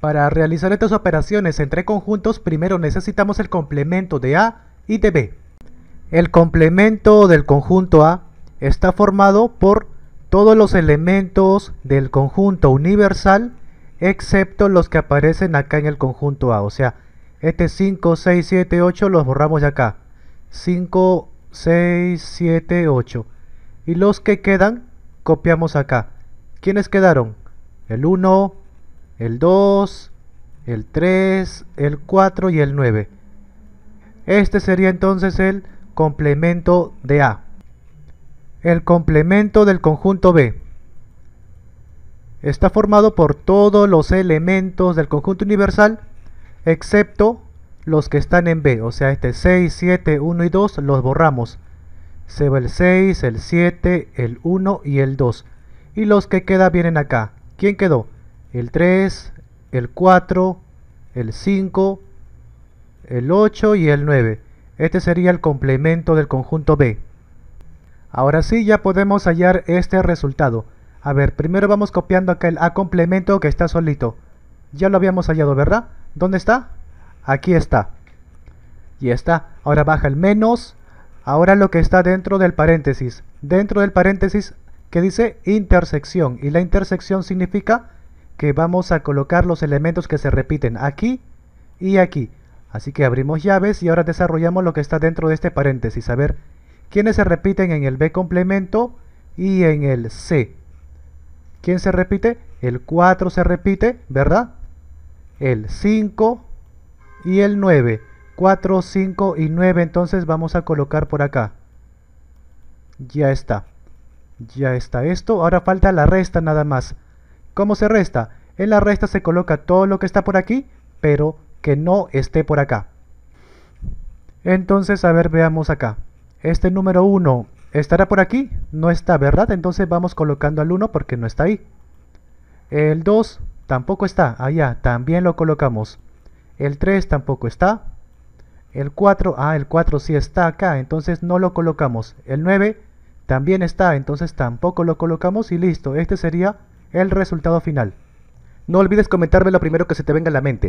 Para realizar estas operaciones entre conjuntos, primero necesitamos el complemento de A y de B. El complemento del conjunto A está formado por todos los elementos del conjunto universal excepto los que aparecen acá en el conjunto A. O sea, este 5, 6, 7, 8 los borramos de acá. 5, 6, 7, 8. Y los que quedan, copiamos acá. ¿Quiénes quedaron? El 1, el 2, el 3, el 4 y el 9. Este sería entonces el complemento de A. El complemento del conjunto B está formado por todos los elementos del conjunto universal excepto los que están en B, o sea, este 6, 7, 1 y 2 los borramos. Se va el 6, el 7, el 1 y el 2. Y los que quedan vienen acá. ¿Quién quedó? El 3, el 4, el 5, el 8 y el 9. Este sería el complemento del conjunto B. Ahora sí ya podemos hallar este resultado. A ver, primero vamos copiando acá el A complemento que está solito. Ya lo habíamos hallado, ¿verdad? ¿Dónde está? Aquí está. Y está. Ahora baja el menos. Ahora lo que está dentro del paréntesis. Dentro del paréntesis que dice intersección. Y la intersección significa que vamos a colocar los elementos que se repiten aquí y aquí. Así que abrimos llaves y ahora desarrollamos lo que está dentro de este paréntesis. A ver, ¿quiénes se repiten en el B complemento y en el C? ¿Quién se repite? El 4 se repite, ¿verdad? El 5 y el 9. 4, 5 y 9 entonces vamos a colocar por acá. Ya está. Ya está esto. Ahora falta la resta nada más. ¿Cómo se resta? En la resta se coloca todo lo que está por aquí, pero que no esté por acá. Entonces, a ver, veamos acá. Este número 1 ¿Estará por aquí? No está, ¿verdad? Entonces vamos colocando al 1 porque no está ahí. El 2 tampoco está, allá, también lo colocamos. El 3 tampoco está. El 4, ah, el 4 sí está acá, entonces no lo colocamos. El 9 también está, entonces tampoco lo colocamos y listo. Este sería el resultado final. No olvides comentarme lo primero que se te venga a la mente.